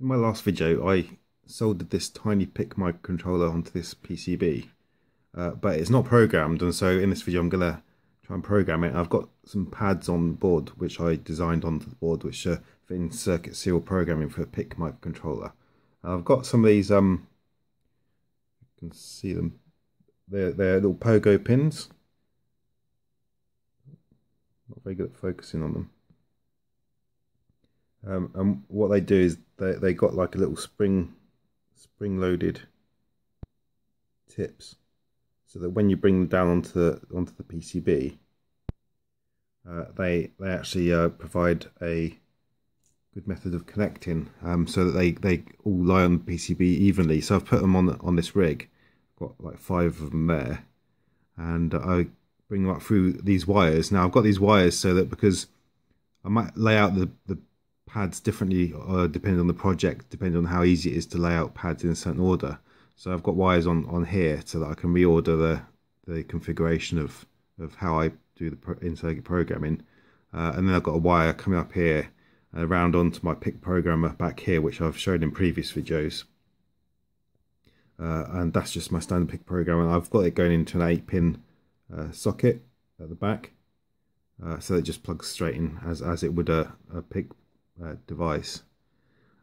In my last video, I soldered this tiny PIC microcontroller onto this PCB, uh, but it's not programmed, and so in this video I'm going to try and program it. I've got some pads on the board, which I designed onto the board, which are for in-circuit serial programming for a PIC microcontroller. I've got some of these, um, you can see them, they're, they're little pogo pins. Not very good at focusing on them. Um, and what they do is they, they got like a little spring spring loaded tips so that when you bring them down onto the, onto the PCB uh, they they actually uh, provide a good method of connecting um, so that they, they all lie on the PCB evenly. So I've put them on on this rig. Got like five of them there. And I bring them up through these wires. Now I've got these wires so that because I might lay out the, the pads differently uh, depending on the project, depending on how easy it is to lay out pads in a certain order. So I've got wires on, on here so that I can reorder the, the configuration of, of how I do the in-circuit programming. Uh, and then I've got a wire coming up here and around onto my PIC programmer back here, which I've shown in previous videos. Uh, and that's just my standard PIC programmer. I've got it going into an 8 pin uh, socket at the back. Uh, so it just plugs straight in as, as it would a, a uh, device.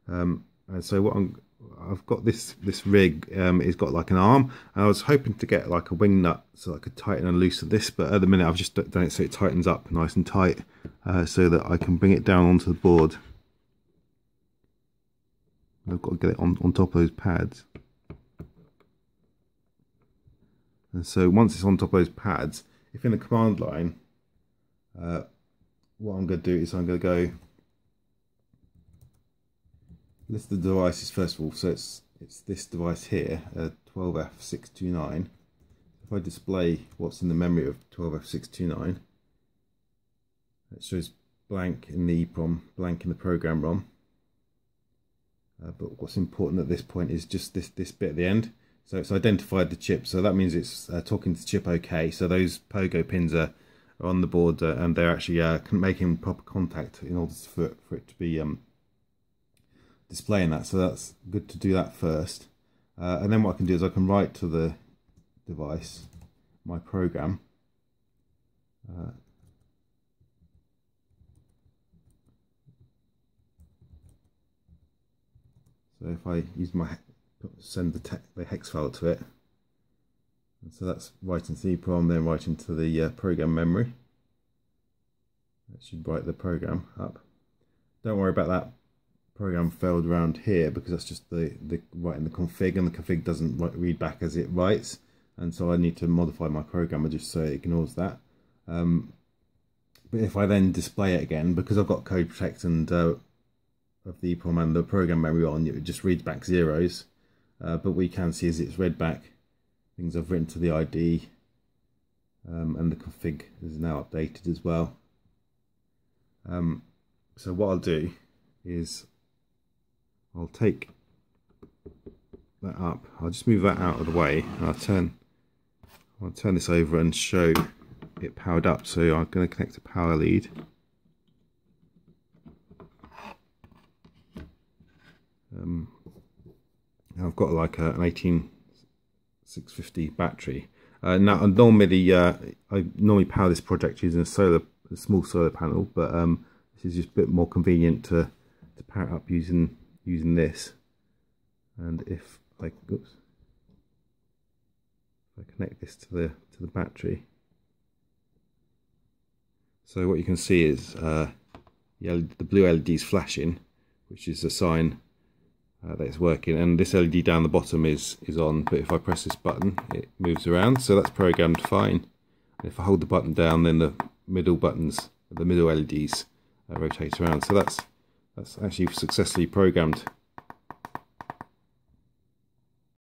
Um, and so what I'm, I've got this this rig um, it's got like an arm and I was hoping to get like a wing nut so I could tighten and loosen this but at the minute I've just done it so it tightens up nice and tight uh, so that I can bring it down onto the board I've got to get it on, on top of those pads and so once it's on top of those pads if in the command line uh, what I'm going to do is I'm going to go list the devices first of all. So it's it's this device here, uh, 12F629. If I display what's in the memory of 12F629, it shows blank in the EEPROM, blank in the program ROM. Uh, but what's important at this point is just this this bit at the end. So it's identified the chip, so that means it's uh, talking to chip OK. So those pogo pins are, are on the board uh, and they're actually uh, making proper contact in order for, for it to be um, displaying that so that's good to do that first. Uh, and then what I can do is I can write to the device my program. Uh, so if I use my send the, the hex file to it. And so that's writing to the EEPROM then writing to the uh, program memory. That should write the program up. Don't worry about that program failed around here because that's just the, the writing the config and the config doesn't read back as it writes and so I need to modify my programmer just so it ignores that. Um, but if I then display it again, because I've got code protect and uh, of the EEPROM and the program memory on, it just reads back zeros. Uh, but we can see as it's read back things I've written to the ID um, and the config is now updated as well. Um, so what I'll do is I'll take that up. I'll just move that out of the way. I'll turn I'll turn this over and show it powered up. So I'm going to connect a power lead. Um, I've got like a, an 18650 battery. Uh, now normally uh, I normally power this project using a solar, a small solar panel, but um, this is just a bit more convenient to to power it up using using this. And if I oops, if I connect this to the to the battery. So what you can see is uh, the, the blue LED is flashing which is a sign uh, that it's working. And this LED down the bottom is is on but if I press this button it moves around. So that's programmed fine. And if I hold the button down then the middle buttons the middle LEDs uh, rotate around. So that's that's actually successfully programmed